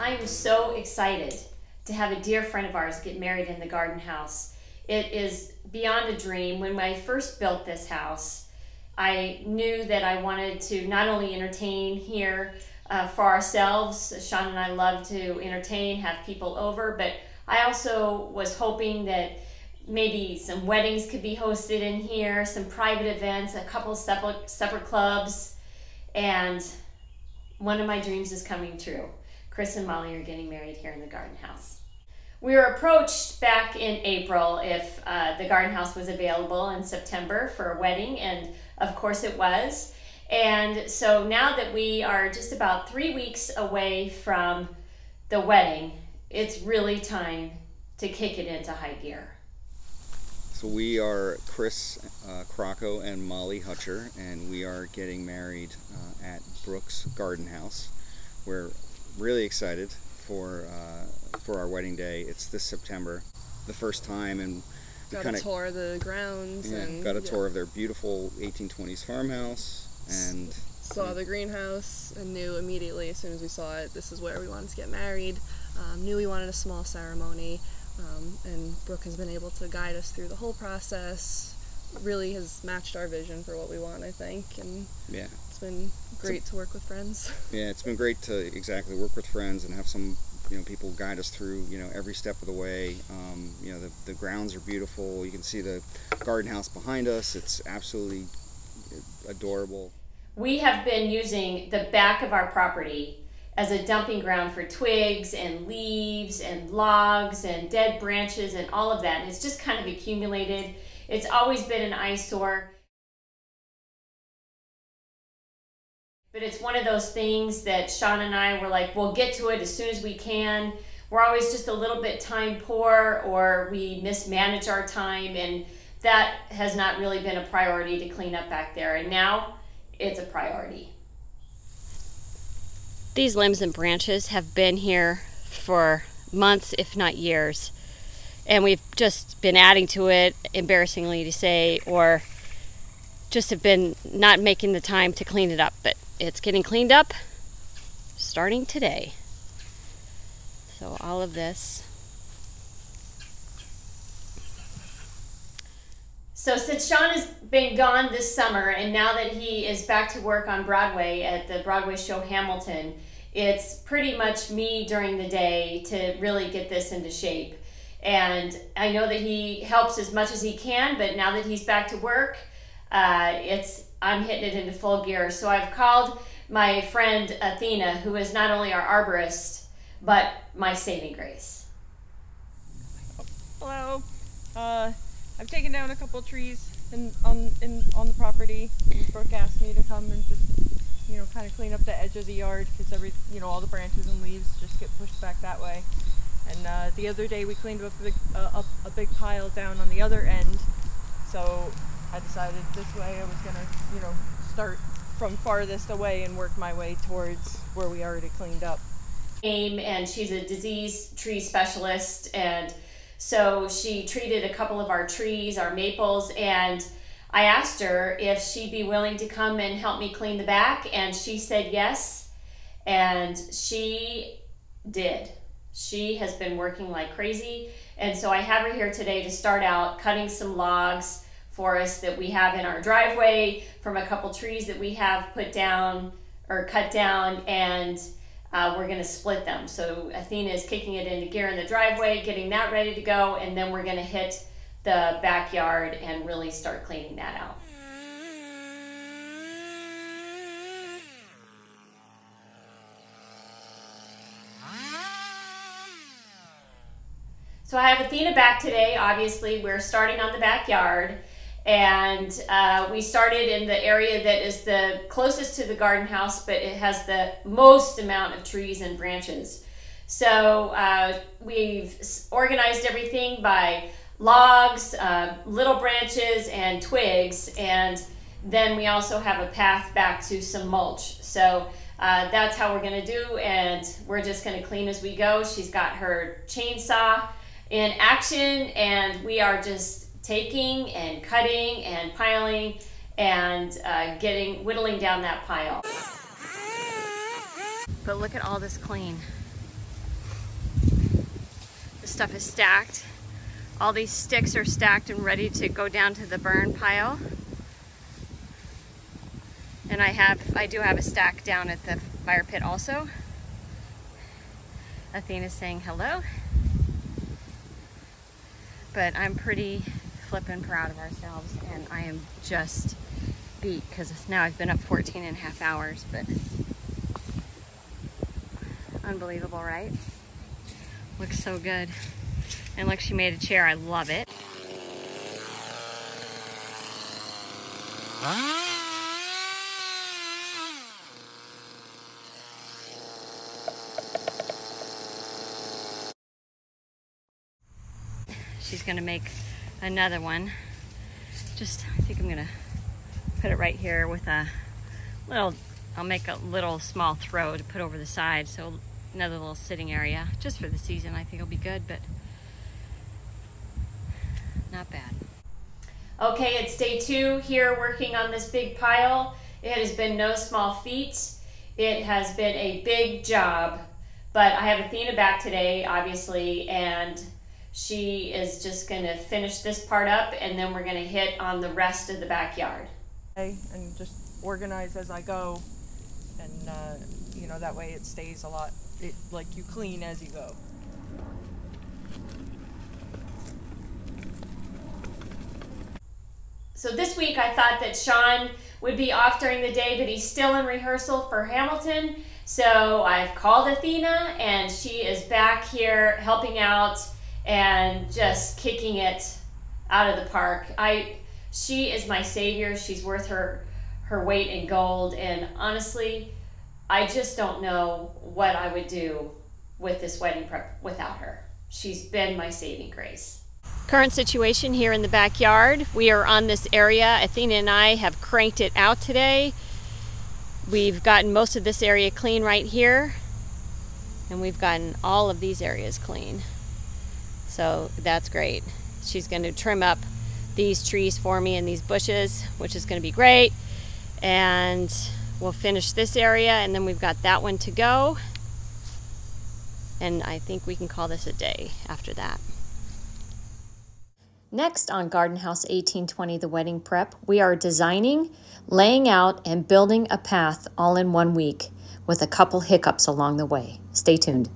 I am so excited to have a dear friend of ours get married in the garden house. It is beyond a dream. When I first built this house, I knew that I wanted to not only entertain here uh, for ourselves, Sean and I love to entertain, have people over, but I also was hoping that maybe some weddings could be hosted in here, some private events, a couple separate, separate clubs, and one of my dreams is coming true. Chris and Molly are getting married here in the garden house. We were approached back in April if uh, the garden house was available in September for a wedding, and of course it was. And so now that we are just about three weeks away from the wedding, it's really time to kick it into high gear. So we are Chris uh, and Molly Hutcher, and we are getting married uh, at Brooke's Garden House. We're really excited for uh, for our wedding day. It's this September, the first time, and got kinda, a tour of the grounds. Yeah, and, got a tour of their beautiful 1820s farmhouse, and saw the greenhouse and knew immediately as soon as we saw it this is where we wanted to get married. Um, knew we wanted a small ceremony. Um, and Brooke has been able to guide us through the whole process. Really has matched our vision for what we want, I think, and yeah, it's been great to work with friends. Yeah, it's been great to exactly work with friends and have some you know people guide us through you know every step of the way. Um, you know the the grounds are beautiful. You can see the garden house behind us. It's absolutely adorable. We have been using the back of our property as a dumping ground for twigs and leaves and logs and dead branches and all of that. And it's just kind of accumulated. It's always been an eyesore. But it's one of those things that Sean and I were like, we'll get to it as soon as we can. We're always just a little bit time poor or we mismanage our time. And that has not really been a priority to clean up back there. And now it's a priority. These limbs and branches have been here for months, if not years. And we've just been adding to it, embarrassingly to say, or just have been not making the time to clean it up. But it's getting cleaned up starting today. So, all of this. So, since Sean has been gone this summer, and now that he is back to work on Broadway at the Broadway show Hamilton, it's pretty much me during the day to really get this into shape. And I know that he helps as much as he can, but now that he's back to work, uh, it's I'm hitting it into full gear. So I've called my friend Athena, who is not only our arborist, but my saving grace. Hello. Uh, I've taken down a couple trees in, on in on the property. Brooke asked me to come and just you know kind of clean up the edge of the yard because every you know all the branches and leaves just get pushed back that way. And uh, the other day we cleaned up a big, uh, up a big pile down on the other end. So I decided this way I was gonna you know start from farthest away and work my way towards where we already cleaned up. Aim, And she's a disease tree specialist and so she treated a couple of our trees, our maples, and I asked her if she'd be willing to come and help me clean the back, and she said yes. And she did. She has been working like crazy. And so I have her here today to start out cutting some logs for us that we have in our driveway from a couple trees that we have put down or cut down. And uh, we're going to split them. So Athena is kicking it into gear in the driveway, getting that ready to go, and then we're going to hit the backyard and really start cleaning that out. So I have Athena back today. Obviously, we're starting on the backyard and uh, we started in the area that is the closest to the garden house, but it has the most amount of trees and branches. So uh, we've organized everything by logs, uh, little branches, and twigs, and then we also have a path back to some mulch. So uh, that's how we're going to do, and we're just going to clean as we go. She's got her chainsaw in action, and we are just taking and cutting and piling and uh, getting whittling down that pile. But look at all this clean. The stuff is stacked. All these sticks are stacked and ready to go down to the burn pile. And I have, I do have a stack down at the fire pit also. Athena's saying hello. But I'm pretty flippin' proud of ourselves and I am just beat because now I've been up 14 and a half hours, but unbelievable, right? Looks so good. And look, she made a chair. I love it. She's gonna make another one. Just, I think I'm gonna put it right here with a little, I'll make a little small throw to put over the side. So another little sitting area just for the season. I think it'll be good, but not bad. Okay, it's day two here working on this big pile. It has been no small feat. It has been a big job, but I have Athena back today, obviously, and she is just gonna finish this part up and then we're gonna hit on the rest of the backyard. And just organize as I go, and uh, you know that way it stays a lot. It like you clean as you go. So this week I thought that Sean would be off during the day, but he's still in rehearsal for Hamilton. So I've called Athena and she is back here helping out and just kicking it out of the park. I she is my savior. She's worth her her weight in gold and honestly, I just don't know what I would do with this wedding prep without her. She's been my saving grace. Current situation here in the backyard. We are on this area. Athena and I have cranked it out today. We've gotten most of this area clean right here. And we've gotten all of these areas clean. So that's great. She's going to trim up these trees for me and these bushes, which is going to be great. And we'll finish this area and then we've got that one to go. And I think we can call this a day after that. Next on Garden House 1820 The Wedding Prep, we are designing, laying out, and building a path all in one week with a couple hiccups along the way. Stay tuned.